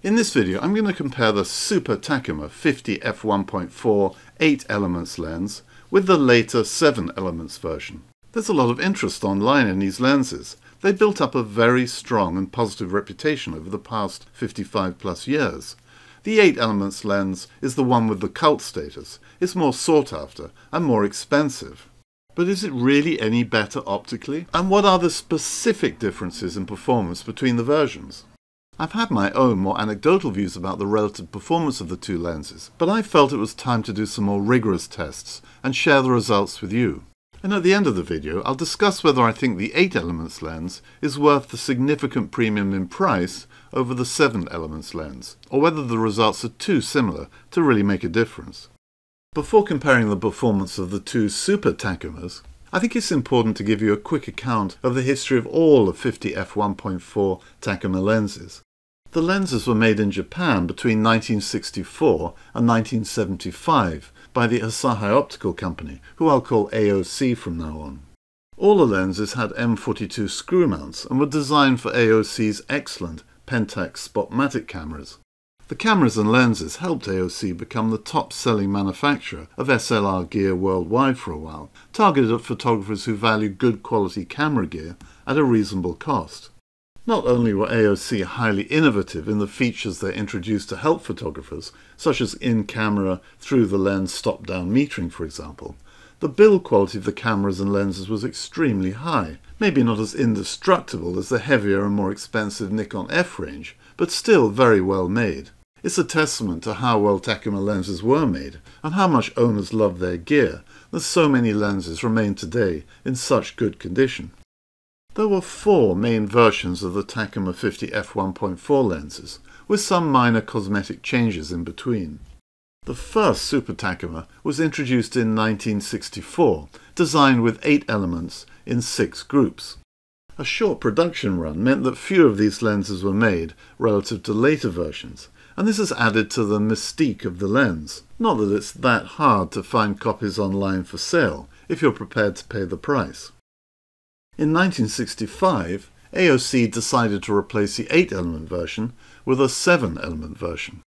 In this video I'm going to compare the Super Takumar 50 f1.4 8 elements lens with the later 7 elements version. There's a lot of interest online in these lenses. They built up a very strong and positive reputation over the past 55 plus years. The 8 elements lens is the one with the cult status. It's more sought after and more expensive. But is it really any better optically? And what are the specific differences in performance between the versions? I've had my own more anecdotal views about the relative performance of the two lenses, but I felt it was time to do some more rigorous tests and share the results with you. And at the end of the video, I'll discuss whether I think the 8 elements lens is worth the significant premium in price over the 7 elements lens, or whether the results are too similar to really make a difference. Before comparing the performance of the two Super Takumars, I think it's important to give you a quick account of the history of all of 50 f1.4 Takumar lenses. The lenses were made in Japan between 1964 and 1975 by the Asahi Optical Company, who I'll call AOC from now on. All the lenses had M42 screw mounts and were designed for AOC's excellent Pentax Spotmatic cameras. The cameras and lenses helped AOC become the top-selling manufacturer of SLR gear worldwide for a while, targeted at photographers who value good quality camera gear at a reasonable cost. Not only were AOC highly innovative in the features they introduced to help photographers, such as in-camera, through-the-lens stop-down metering for example, the build quality of the cameras and lenses was extremely high, maybe not as indestructible as the heavier and more expensive Nikon F range, but still very well made. It's a testament to how well Takumar lenses were made, and how much owners love their gear, that so many lenses remain today in such good condition. There were four main versions of the Takumar 50 f1.4 lenses, with some minor cosmetic changes in between. The first Super Takumar was introduced in 1964, designed with eight elements in six groups. A short production run meant that few of these lenses were made relative to later versions, and this has added to the mystique of the lens. Not that it's that hard to find copies online for sale, if you're prepared to pay the price. In 1965, AOC decided to replace the 8-element version with a 7-element version.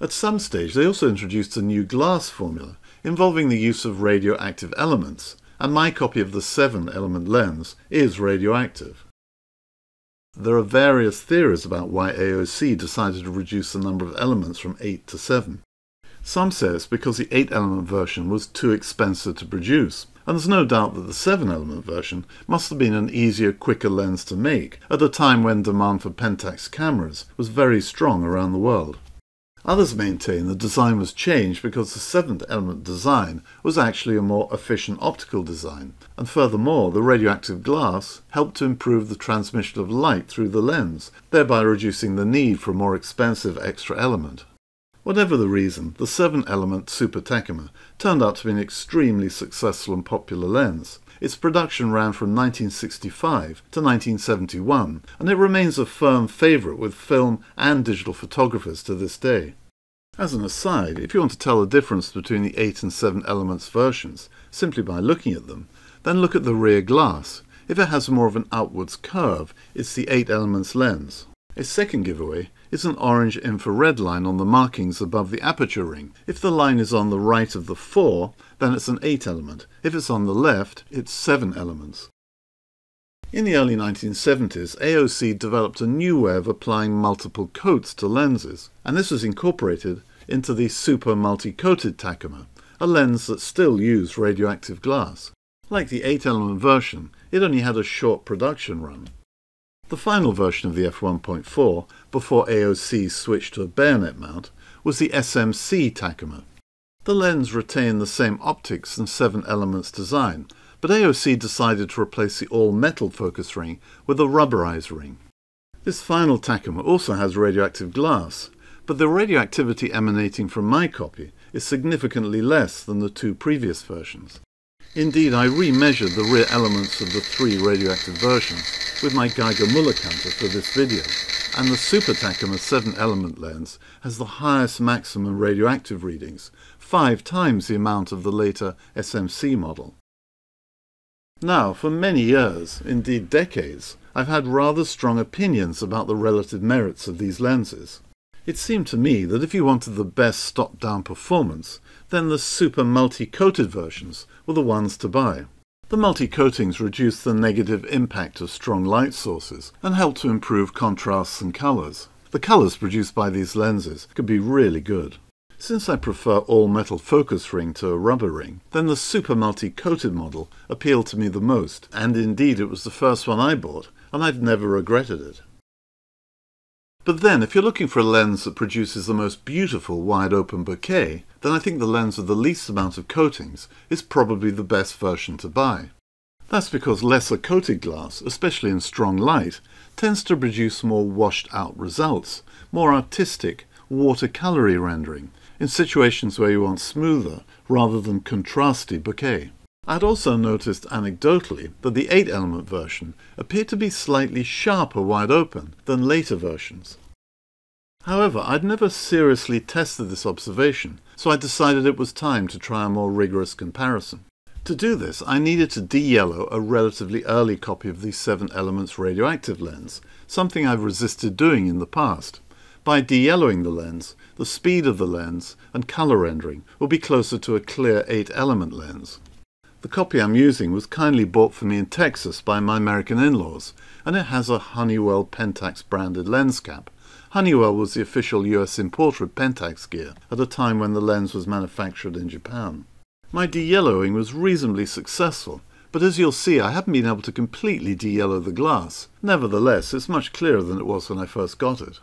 At some stage they also introduced a new glass formula involving the use of radioactive elements, and my copy of the 7-element lens is radioactive. There are various theories about why AOC decided to reduce the number of elements from 8 to 7. Some say it's because the 8-element version was too expensive to produce, and there's no doubt that the 7-element version must have been an easier, quicker lens to make at a time when demand for Pentax cameras was very strong around the world. Others maintain the design was changed because the 7th element design was actually a more efficient optical design, and furthermore the radioactive glass helped to improve the transmission of light through the lens, thereby reducing the need for a more expensive extra element. Whatever the reason, the 7-element Super Takumar turned out to be an extremely successful and popular lens. Its production ran from 1965 to 1971, and it remains a firm favourite with film and digital photographers to this day. As an aside, if you want to tell the difference between the 8 and 7 elements versions, simply by looking at them, then look at the rear glass. If it has more of an outwards curve, it's the 8 elements lens. A second giveaway is an orange infrared line on the markings above the aperture ring. If the line is on the right of the 4, then it's an 8 element. If it's on the left, it's 7 elements. In the early 1970s, AOC developed a new way of applying multiple coats to lenses, and this was incorporated into the Super Multi-Coated Takumar, a lens that still used radioactive glass. Like the 8-element version, it only had a short production run. The final version of the f1.4, before AOC switched to a bayonet mount, was the SMC Takumar. The lens retained the same optics and 7 elements design, but AOC decided to replace the all-metal focus ring with a rubberized ring. This final Takumar also has radioactive glass, but the radioactivity emanating from my copy is significantly less than the two previous versions. Indeed, I remeasured the rear elements of the three radioactive versions with my Geiger-Müller counter for this video, and the Super Takumar 7-element lens has the highest maximum radioactive readings, five times the amount of the later SMC model. Now, for many years, indeed decades, I've had rather strong opinions about the relative merits of these lenses. It seemed to me that if you wanted the best stop-down performance, then the super multi-coated versions were the ones to buy. The multi-coatings reduce the negative impact of strong light sources and help to improve contrasts and colours. The colours produced by these lenses could be really good. Since I prefer all metal focus ring to a rubber ring, then the super multi-coated model appealed to me the most, and indeed it was the first one I bought, and I've never regretted it. But then, if you're looking for a lens that produces the most beautiful wide-open bokeh, then I think the lens with the least amount of coatings is probably the best version to buy. That's because lesser coated glass, especially in strong light, tends to produce more washed-out results, more artistic, watercolory rendering, in situations where you want smoother rather than contrasty bokeh. I'd also noticed anecdotally that the 8 element version appeared to be slightly sharper wide open than later versions. However, I'd never seriously tested this observation, so I decided it was time to try a more rigorous comparison. To do this, I needed to de-yellow a relatively early copy of the 7 Elements radioactive lens, something I've resisted doing in the past. By de-yellowing the lens, the speed of the lens and colour rendering will be closer to a clear 8-element lens. The copy I'm using was kindly bought for me in Texas by my American in-laws, and it has a Honeywell Pentax branded lens cap. Honeywell was the official US importer of Pentax gear at a time when the lens was manufactured in Japan. My de-yellowing was reasonably successful, but as you'll see I haven't been able to completely de-yellow the glass. Nevertheless, it's much clearer than it was when I first got it.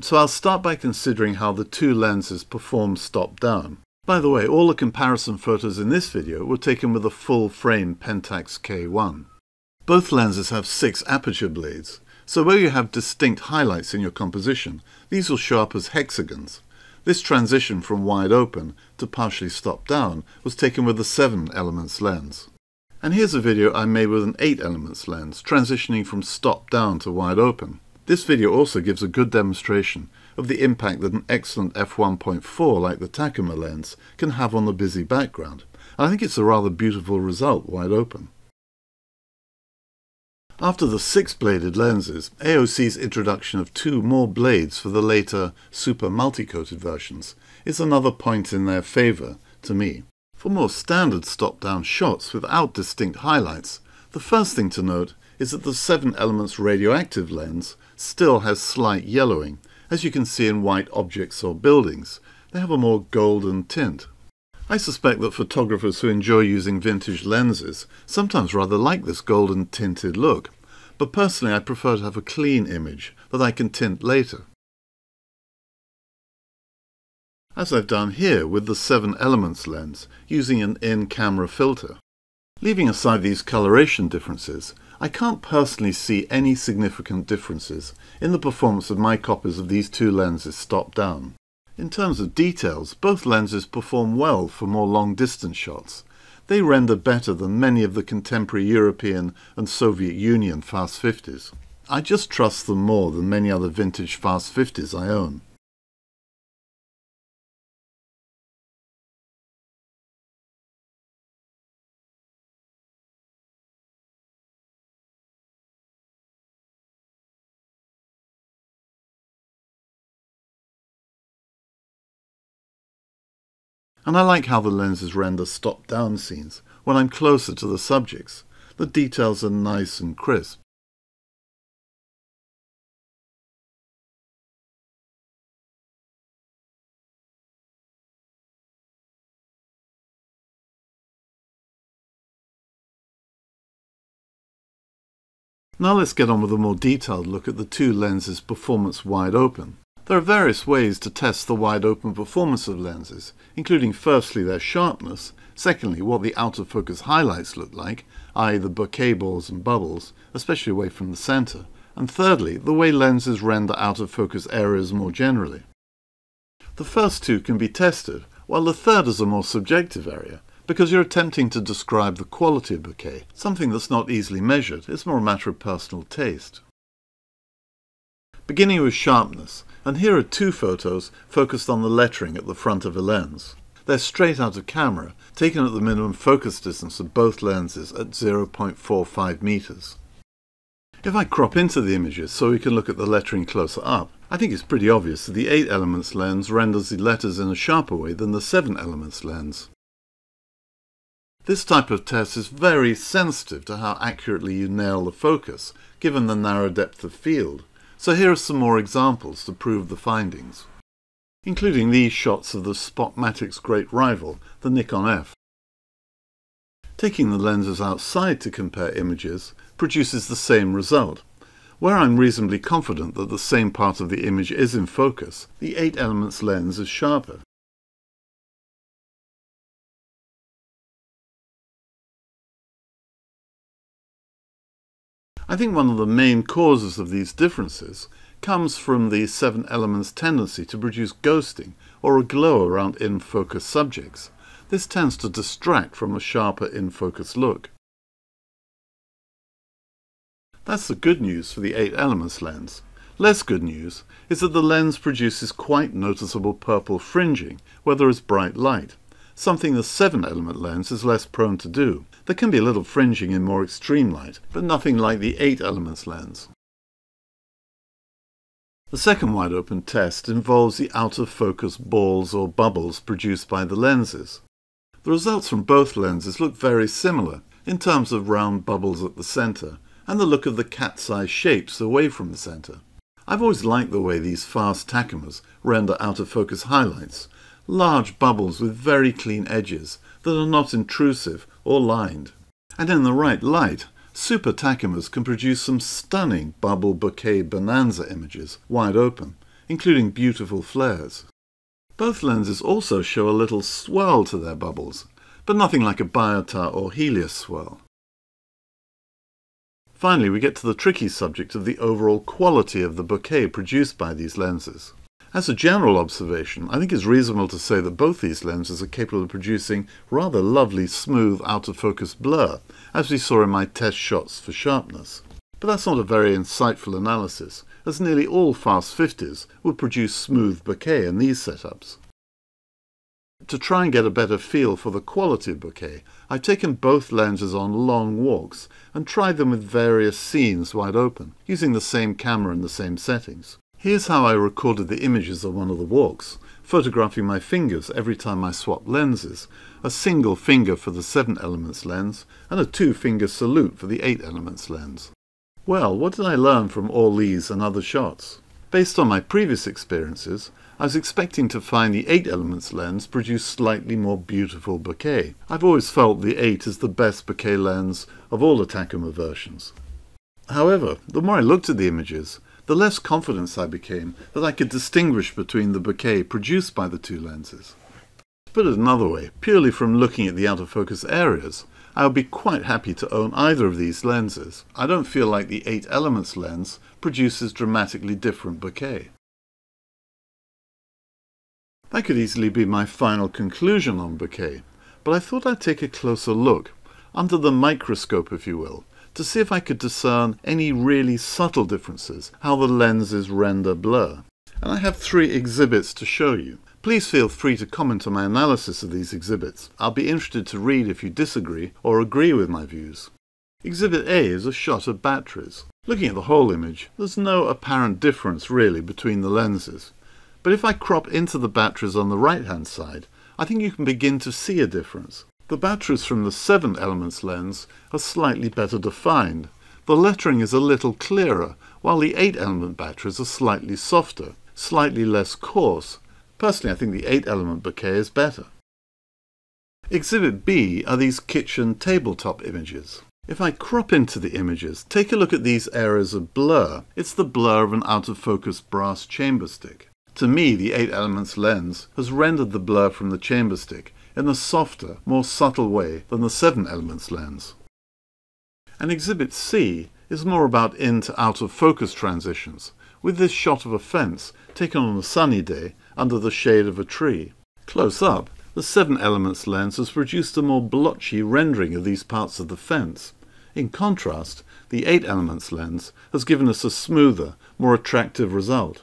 So I'll start by considering how the two lenses perform stop-down. By the way, all the comparison photos in this video were taken with a full-frame Pentax K1. Both lenses have six aperture blades, so where you have distinct highlights in your composition, these will show up as hexagons. This transition from wide open to partially stopped down was taken with the 7 elements lens. And here's a video I made with an 8 elements lens, transitioning from stopped down to wide open. This video also gives a good demonstration of the impact that an excellent f1.4 like the Takumar lens can have on the busy background. I think it's a rather beautiful result wide open. After the six-bladed lenses, AOC's introduction of two more blades for the later super multi-coated versions is another point in their favour to me. For more standard stop-down shots without distinct highlights, the first thing to note is that the 7 elements radioactive lens still has slight yellowing, as you can see in white objects or buildings. They have a more golden tint. I suspect that photographers who enjoy using vintage lenses sometimes rather like this golden tinted look, but personally I prefer to have a clean image that I can tint later. As I've done here with the 7 Elements lens using an in-camera filter. Leaving aside these coloration differences, I can't personally see any significant differences in the performance of my copies of these two lenses stopped down. In terms of details, both lenses perform well for more long-distance shots. They render better than many of the contemporary European and Soviet Union Fast 50s. I just trust them more than many other vintage Fast 50s I own. And I like how the lenses render stop-down scenes when I'm closer to the subjects. The details are nice and crisp. Now let's get on with a more detailed look at the two lenses performance wide open. There are various ways to test the wide open performance of lenses, including firstly their sharpness, secondly what the out of focus highlights look like, i.e. the bokeh balls and bubbles, especially away from the center, and thirdly the way lenses render out of focus areas more generally. The first two can be tested, while the third is a more subjective area, because you're attempting to describe the quality of bokeh, something that's not easily measured, it's more a matter of personal taste. Beginning with sharpness, and here are two photos focused on the lettering at the front of a lens. They're straight out of camera, taken at the minimum focus distance of both lenses at 0.45 meters. If I crop into the images so we can look at the lettering closer up, I think it's pretty obvious that the 8 elements lens renders the letters in a sharper way than the 7 elements lens. This type of test is very sensitive to how accurately you nail the focus, given the narrow depth of field. So here are some more examples to prove the findings, including these shots of the Spotmatic's great rival, the Nikon F. Taking the lenses outside to compare images produces the same result. Where I'm reasonably confident that the same part of the image is in focus, the 8 elements lens is sharper. I think one of the main causes of these differences comes from the seven elements tendency to produce ghosting or a glow around in-focus subjects. This tends to distract from a sharper in-focus look. That's the good news for the 8 elements lens. Less good news is that the lens produces quite noticeable purple fringing where there is bright light, something the 7 element lens is less prone to do. There can be a little fringing in more extreme light, but nothing like the 8 elements lens. The second wide open test involves the out of focus balls or bubbles produced by the lenses. The results from both lenses look very similar in terms of round bubbles at the centre and the look of the cat's eye shapes away from the centre. I've always liked the way these fast Takumars render out of focus highlights, large bubbles with very clean edges that are not intrusive or lined. And in the right light, super Takumars can produce some stunning bubble bokeh bonanza images, wide open, including beautiful flares. Both lenses also show a little swirl to their bubbles, but nothing like a Biotar or Helios swirl. Finally, we get to the tricky subject of the overall quality of the bokeh produced by these lenses. As a general observation, I think it's reasonable to say that both these lenses are capable of producing rather lovely smooth out-of-focus blur, as we saw in my test shots for sharpness. But that's not a very insightful analysis, as nearly all fast 50s would produce smooth bokeh in these setups. To try and get a better feel for the quality of bokeh, I've taken both lenses on long walks and tried them with various scenes wide open, using the same camera in the same settings. Here's how I recorded the images of one of the walks, photographing my fingers every time I swapped lenses, a single finger for the 7 elements lens and a two finger salute for the 8 elements lens. Well, what did I learn from all these and other shots? Based on my previous experiences, I was expecting to find the 8 elements lens produce slightly more beautiful bokeh. I've always felt the 8 is the best bokeh lens of all the Takumar versions. However, the more I looked at the images, the less confident I became that I could distinguish between the bokeh produced by the two lenses. Put it another way, purely from looking at the out of focus areas, I would be quite happy to own either of these lenses. I don't feel like the 8 elements lens produces dramatically different bokeh. That could easily be my final conclusion on bokeh, but I thought I'd take a closer look, under the microscope if you will, to see if I could discern any really subtle differences, how the lenses render blur. And I have three exhibits to show you. Please feel free to comment on my analysis of these exhibits. I'll be interested to read if you disagree or agree with my views. Exhibit A is a shot of batteries. Looking at the whole image, there's no apparent difference really between the lenses. But if I crop into the batteries on the right hand side, I think you can begin to see a difference. The batteries from the 7 elements lens are slightly better defined. The lettering is a little clearer, while the 8 element batteries are slightly softer, slightly less coarse. Personally, I think the 8 element bokeh is better. Exhibit B are these kitchen tabletop images. If I crop into the images, take a look at these areas of blur. It's the blur of an out-of-focus brass chamber stick. To me, the 8 elements lens has rendered the blur from the chamber stick in a softer, more subtle way than the seven elements lens. And Exhibit C is more about in to out of focus transitions, with this shot of a fence taken on a sunny day under the shade of a tree. Close up, the seven elements lens has produced a more blotchy rendering of these parts of the fence. In contrast, the eight elements lens has given us a smoother, more attractive result.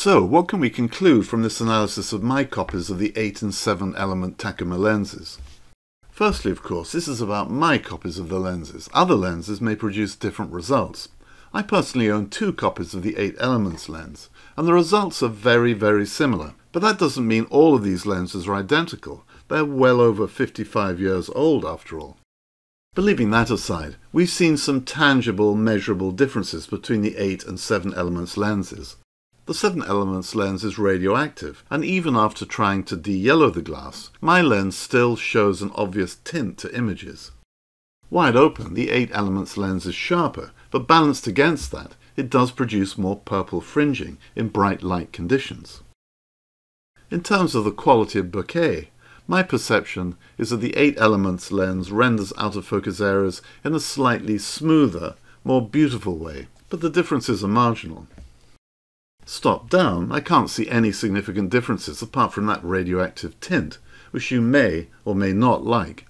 So, what can we conclude from this analysis of my copies of the 8 and 7 element Takumar lenses? Firstly, of course, this is about my copies of the lenses. Other lenses may produce different results. I personally own two copies of the 8 Elements lens, and the results are very, very similar. But that doesn't mean all of these lenses are identical. They're well over 55 years old after all. But leaving that aside, we've seen some tangible, measurable differences between the 8 and 7 elements lenses. The 7 elements lens is radioactive, and even after trying to de-yellow the glass, my lens still shows an obvious tint to images. Wide open, the 8 elements lens is sharper, but balanced against that, it does produce more purple fringing in bright light conditions. In terms of the quality of bokeh, my perception is that the 8 elements lens renders out of focus areas in a slightly smoother, more beautiful way, but the differences are marginal. Stop down, I can't see any significant differences apart from that radioactive tint, which you may or may not like.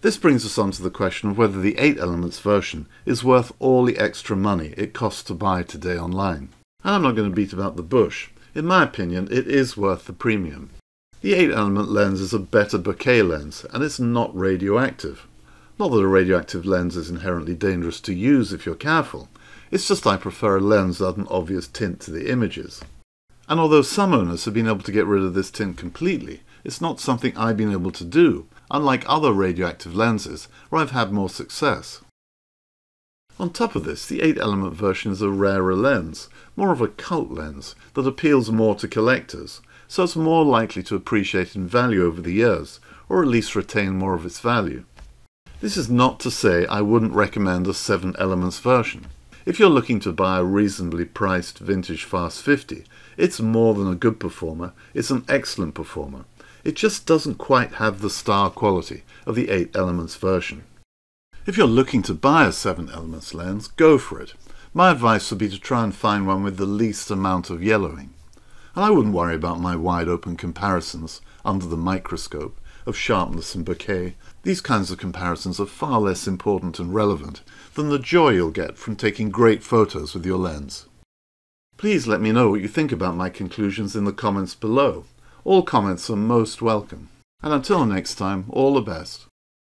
This brings us on to the question of whether the 8 elements version is worth all the extra money it costs to buy today online. And I'm not going to beat about the bush. In my opinion, it is worth the premium. The 8 element lens is a better bokeh lens, and it's not radioactive. Not that a radioactive lens is inherently dangerous to use if you're careful, it's just I prefer a lens that has an obvious tint to the images. And although some owners have been able to get rid of this tint completely, it's not something I've been able to do, unlike other radioactive lenses where I've had more success. On top of this, the 8 element version is a rarer lens, more of a cult lens, that appeals more to collectors, so it's more likely to appreciate in value over the years, or at least retain more of its value. This is not to say I wouldn't recommend a 7 elements version. If you're looking to buy a reasonably priced vintage Fast 50, it's more than a good performer, it's an excellent performer. It just doesn't quite have the star quality of the 8 elements version. If you're looking to buy a 7 elements lens, go for it. My advice would be to try and find one with the least amount of yellowing. And I wouldn't worry about my wide open comparisons under the microscope of sharpness and bokeh, These kinds of comparisons are far less important and relevant than the joy you'll get from taking great photos with your lens. Please let me know what you think about my conclusions in the comments below. All comments are most welcome. And until next time, all the best.